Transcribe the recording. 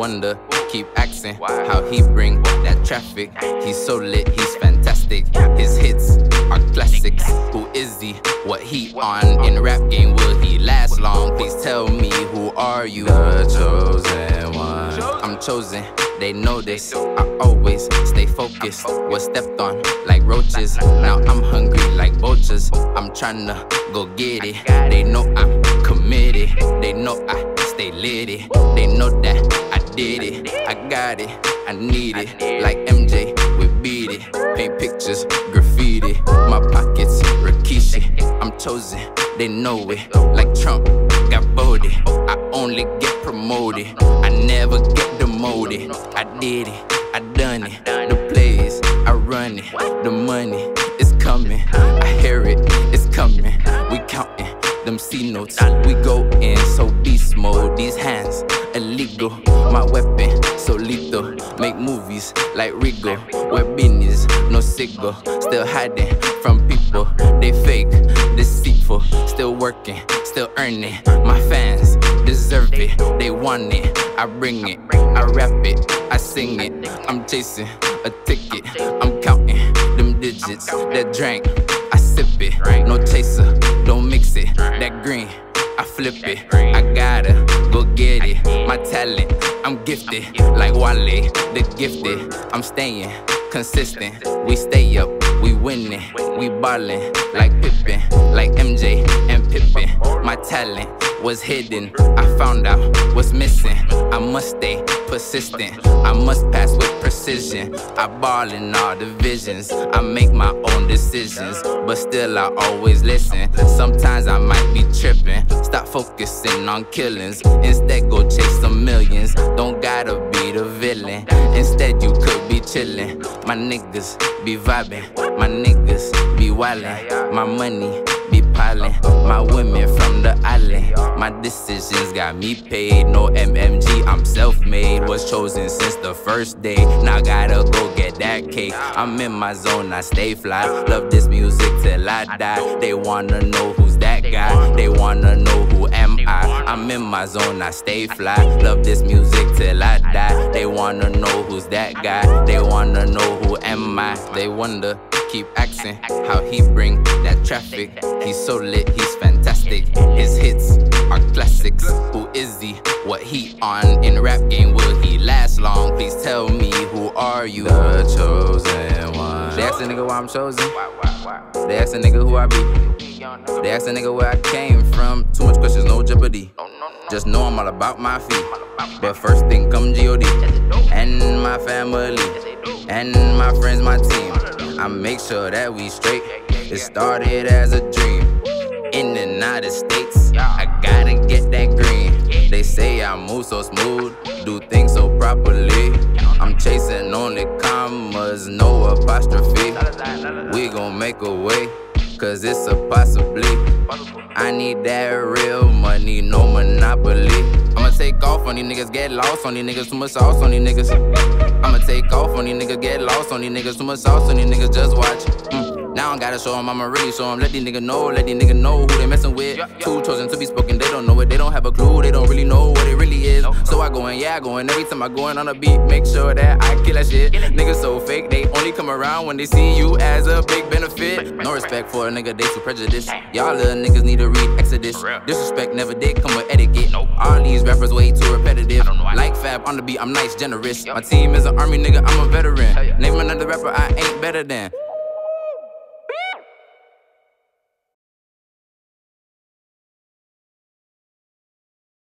wonder, keep asking how he bring that traffic. He's so lit, he's fantastic. His hits are classics. Who is he? What he on in rap game? Will he last long? Please tell me, who are you? The chosen one. I'm chosen, they know this. I always stay focused. Was stepped on like roaches. Now I'm hungry like vultures. I'm tryna go get it. They know I'm committed. They know I stay litty. They know that I did it. I got it. I need it. Like MJ we beat it. Paint pictures, graffiti. My pockets, Rikishi. I'm chosen. They know it. Like Trump got voted. I only get promoted. I never get demoted. I did it. I done it. The plays, I run it. The money is coming. I hear it. It's coming. We counting them C notes. We go in so beast mode. These hands illegal. My weapon so lethal. Make movies like Rigo. We're business, no signal. Still hiding from people. They fake, deceitful. Still working, still earning. My fans deserve it. They want it. I bring it. I rap it. I sing it. I'm chasing a ticket. I'm counting them digits. That drink, I sip it. No chaser, don't mix it. That green. I flip it, I gotta go get it. My talent, I'm gifted, like Wale, the gifted. I'm staying consistent. We stay up, we winning, we ballin' like Pippen, like MJ and Pippen. My talent was hidden, I found out what's missing. I must stay persistent, I must pass with precision. I ball in all divisions, I make my own decisions, but still I always listen. Sometimes I might be tripping, stop focusing on killings, instead go chase some millions. Don't gotta be the villain, instead you could be chillin'. My niggas be vibing, my niggas be wildin', my money be piling. My decisions got me paid. No MMG, I'm self made. Was chosen since the first day. Now gotta go get that cake. I'm in my zone, I stay fly. Love this music till I die. They wanna know who's that guy. They wanna know who am I. I'm in my zone, I stay fly. Love this music till I die. They wanna know who's that guy. They wanna know who am I. They wonder keep asking how he bring that traffic. He's so lit, he's fantastic. His hits are classics. Who is he? What he on in the rap game? Will he last long? Please tell me, who are you? The chosen one. They ask a nigga why I'm chosen. They ask a nigga who I be. They ask a nigga where I came from. Too much questions, no jeopardy. Just know I'm all about my feet. But first thing come G.O.D. And my family. And my friends, my team. I make sure that we straight. It started as a dream. In the United States, I gotta get that green. They say I move so smooth, do things so properly. I'm chasing only commas, no apostrophe. We gon' make a way, cause it's a possibly. I need that real money, no monopoly. I'ma take off on these niggas, get lost on these niggas, too much sauce on these niggas. I'ma take off on these niggas, get lost on these niggas, too much sauce on these niggas, just watch. Mm. Now I gotta show them, I'ma really show them. Let these niggas know, let these niggas know who they messing with. Too chosen to be spoken, they don't know it, they don't have a clue, they don't really know what it really is. So I go in, yeah, I go in. Every time I go in on a beat, make sure that I kill that shit. Niggas so fake, they only come around when they see you as a big benefit. No respect for a nigga, they too prejudiced. Y'all little niggas need to read Exodus. Disrespect never did come with etiquette. All these rappers way too repetitive. Like Fab on the beat, I'm nice, generous. My team is an army nigga, I'm a veteran. Name another rapper I ain't better than.